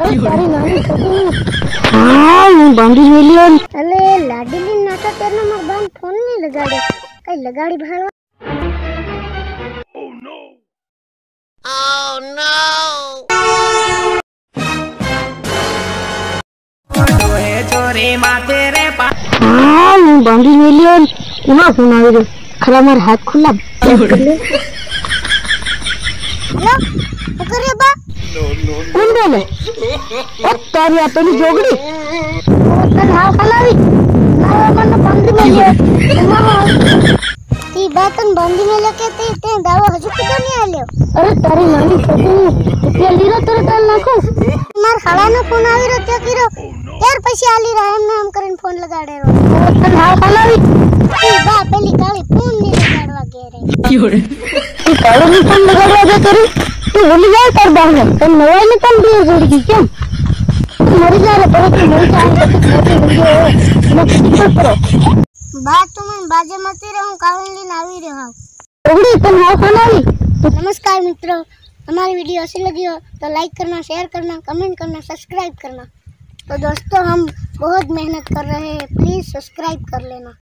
તારી નાની કબૂ ફોન ને. લગાડે કઈ લગાડી ભાળવા? હા હું બાંધી મિલિયન કોના આવી રહ્યો ખરા માર હાથ ખુલ્લા. હેલો ಮೇಲೆ ಒತ್ತಾರಿ ಆತನಿ ಜೋಗಡಿ ಹಾವು ಕಲಾವಿ ನಾವನ್ನ ಬಂದಿ ಮೇಲೆ ती बातन बंदी में लेके तो ते ते दावा हजू कितो नहीं आलो अरे तारी मानी सती रुपया लीरो तेरे दाल नाखो। मार खड़ा ना फ़ोन आवी रो तो ते किरो। यार पैसे आली रहम ना हम करन फ़ोन लगाड़े रो तन हाव खाला भी। ती बा पहली काली फ़ोन नहीं लगाड़वा के रे क्यों रे? तू कालो फ़ोन लगाड़वा के करी कर दांगे तो में कम भी मर जा रहे पर तो मर तो करो बात बाजे मत रहूँ कावली नावी तुम नमस्कार मित्रों हमारी वीडियो अच्छी लगी हो तो लाइक करना शेयर करना कमेंट करना सब्सक्राइब करना। तो दोस्तों हम बहुत मेहनत कर रहे हैं प्लीज़ सब्सक्राइब कर लेना।